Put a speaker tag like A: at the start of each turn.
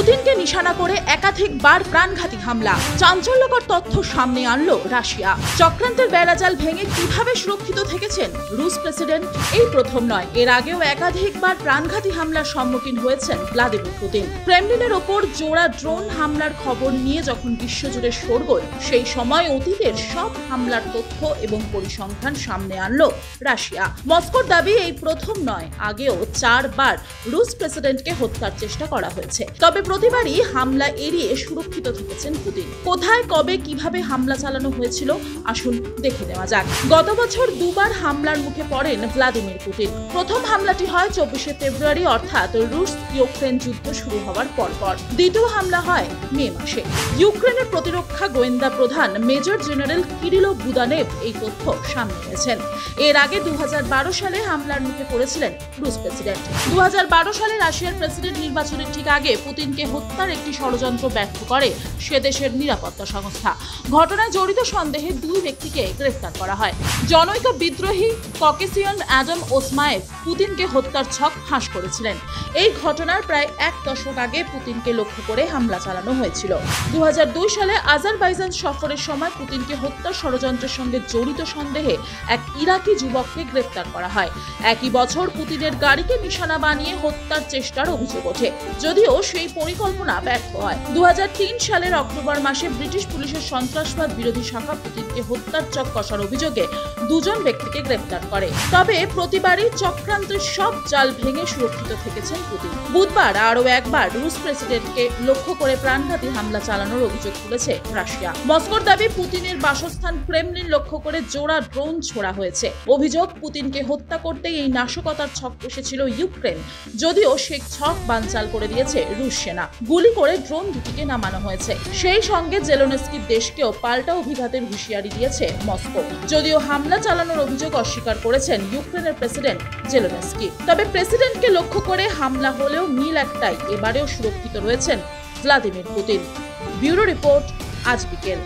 A: পুতিনকে নিশানা করে একাধিকবার প্রাণঘাতী হামলা। চাঞ্চল্যকর তথ্য সামনে আনলো রাশিয়া। চক্রান্তের বেড়াজাল ভেঙে কীভাবে সুরক্ষিত থেকেছেন রুশ প্রেসিডেন্ট? এই প্রথম নয়, এর আগেও একাধিকবার প্রাণঘাতী হামলার সম্মুখীন হয়েছেন ভ্লাদিমির পুতিন। ক্রেমলিনের ওপর জোড়া ড্রোন হামলার খবর নিয়ে যখন বিশ্বজুড়ে শোরগোল সেই সময় অতীতের সব হামলার তথ্য এবং পরিসংখ্যান সামনে আনলো রাশিয়া। মস্কোর দাবি এই প্রথম নয়, আগেও চারবার রুশ প্রেসিডেন্টকে হত্যার চেষ্টা করা হয়েছে। তবে প্রতিবারই হামলা এড়িয়ে সুরক্ষিত থেকেছেন পুতিন। কোথায়, কবে, কীভাবে হামলা চালানো হয়েছিল, আসুন দেখে নেওয়া যাক। গত বছর দুবার হামলার মুখে পড়েন ভ্লাদিমির পুতিন। প্রথম হামলাটি হয় চব্বিশে ফেব্রুয়ারি, অর্থাৎ রুশ ইউক্রেন যুদ্ধ শুরু হওয়ার পরপর। দ্বিতীয় হামলা হয় মে মাসে। ইউক্রেনের প্রতিরক্ষা গোয়েন্দা প্রধান মেজর জেনারেল কিরিলো বুদানেভ এই তথ্য সামনে এনেছেন। এর আগে দু হাজার বারো সালে হামলার মুখে পড়েছিলেন রুশ প্রেসিডেন্ট। দু হাজার বারো সালে রাশিয়ার প্রেসিডেন্ট নির্বাচনের ঠিক আগে পুতিনকে হত্যার একটি ষড়যন্ত্র ব্যর্থ করে সে দেশের নিরাপত্তা সংস্থা। ঘটনায় জড়িত সন্দেহে দুই ব্যক্তিকে গ্রেফতার করা হয়। জনৈক বিদ্রোহী ককেসিয়ন অ্যাডম ওসমায়েভ পুতিনকে হত্যার ছক ফাঁস করেছিলেন। এই ঘটনার প্রায় এক দশক আগে পুতিনকে লক্ষ্য করে হামলা চালানো হয়েছিল। দু সালে আজারবাইজান সফরের সময় পুতিনকে হত্যার ষড়যন্ত্রের সঙ্গে জড়িত সন্দেহে এক ইরাকি যুবককে গ্রেফতার করা হয়। একই বছর পুতিনের গাড়িকে নিশানা বানিয়ে হত্যার চেষ্টার অভিযোগ ওঠে। যদিও সেই পরিকল্পনা ব্যর্থ হয়। দু হাজার তিন সালের অক্টোবর মাসে ব্রিটিশ পুলিশের সন্ত্রাসবাদ বিরোধী শাখা পুতিনকে হত্যার চক কষার অভিযোগে দুজন ব্যক্তিকে গ্রেফতার করে। তবে প্রতিবারই চক্রান্তের সব জাল ভেঙে সুরক্ষিত থেকেছেন পুতিন। বুধবার আরও একবার রুশ প্রেসিডেন্টকে লক্ষ্য করে প্রাণঘাতী হামলা চালানোর অভিযোগ তুলেছে রাশিয়া। মস্কোর দাবি, পুতিনের বাসস্থান ক্রেমলিন লক্ষ্য করে জোড়া ড্রোন ছোড়া হয়েছে। অভিযোগ, পুতিনকে হত্যা করতেই এই নাশকতার ছক কষেছিল ইউক্রেন। যদিও সে ছক বানচাল করে দিয়েছে রুশ সেনা। গুলি করে ড্রোন দুটিকে নামানো হয়েছে। সেই সঙ্গে জেলোনেস্কির দেশকেও পাল্টা অভিঘাতের হুঁশিয়ারি দিয়েছে মস্কো। যদিও হামলা চালানোর অভিযোগ অস্বীকার করেছেন ইউক্রেনের প্রেসিডেন্ট জেলোনেস্কি। তবে প্রেসিডেন্টকে লক্ষ্য করে হামলা হলেও মিল একটাই, এবারেও সুরক্ষিত রয়েছেন ভ্লাদিমির পুতিন। ব্যুরো রিপোর্ট, আজ বিকেল।